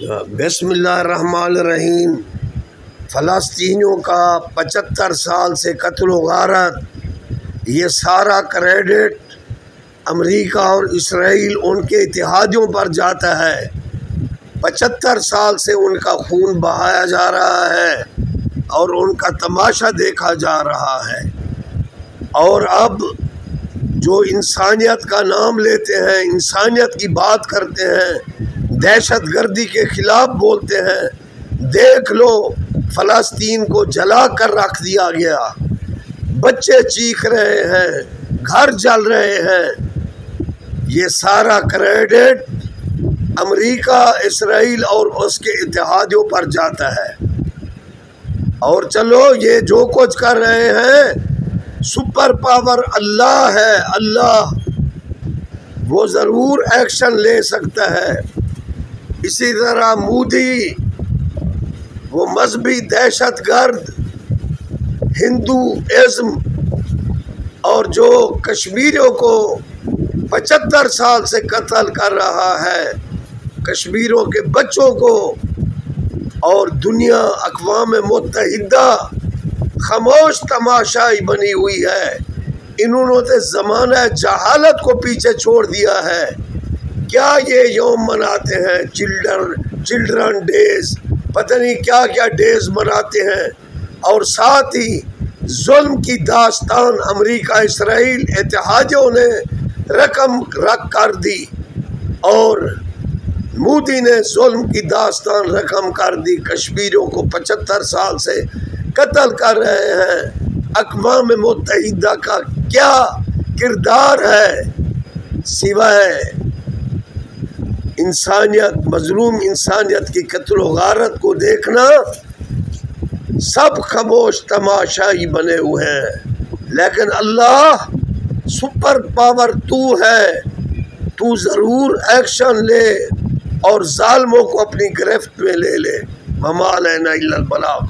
بسم اللہ الرحمن الرحیم۔ فلسطینیوں کا پچہتر سال سے قتل و غارت، یہ سارا کریڈٹ امریکہ اور اسرائیل ان کے اتحادیوں پر جاتا ہے۔ پچہتر سال سے ان کا خون بہایا جا رہا ہے اور ان کا تماشا دیکھا جا رہا ہے۔ اور اب جو انسانیت کا نام لیتے ہیں، انسانیت کی بات کرتے ہیں دہشت گردی کے خلاف بولتے ہیں۔ دیکھ لو، فلسطین کو جلا کر رکھ دیا گیا۔ بچے چیخ رہے ہیں، گھر جل رہے ہیں۔ یہ سارا کریڈٹ امریکہ، اسرائیل اور اس کے اتحادیوں پر جاتا ہے۔ اور چلو، یہ جو کچھ کر رہے ہیں، سپر پاور اللہ ہے۔ اللہ وہ ضرور ایکشن لے سکتا ہے۔ اسی طرح مودی، وہ مذہبی دہشت گرد ہندو ازم اور جو کشمیریوں کو پچہتر سال سے قتل کر رہا ہے کشمیروں کے بچوں کو اور دنیا اقوام متحدہ خاموش تماشائی بنی ہوئی ہے۔ انہوں نے زمانہ جہالت کو پیچھے چھوڑ دیا ہے۔ کیا یہ یوم مناتے ہیں چلڈرن چلڈرن ڈیز پتہ نہیں کیا کیا ڈیز مناتے ہیں۔ اور ساتھ ہی ظلم کی داستان امریکہ، اسرائیل، اتحادیوں نے رقم رکھ کر دی اور مودی نے ظلم کی داستان رقم کر دی۔ کشمیریوں کو پچہتر سال سے قتل کر رہے ہیں۔ اقوام متحدہ کا کیا کردار ہے؟ سوائے انسانیت، مظلوم انسانیت کی قتل و غارت کو دیکھنا سب خاموش تماشائی بنے ہوئے ہیں۔ لیکن اللہ سپر پاور تو ہے۔ تو ضرور ایکشن لے اور ظالموں کو اپنی گرفت میں لے لے۔ ممالین البلاغ۔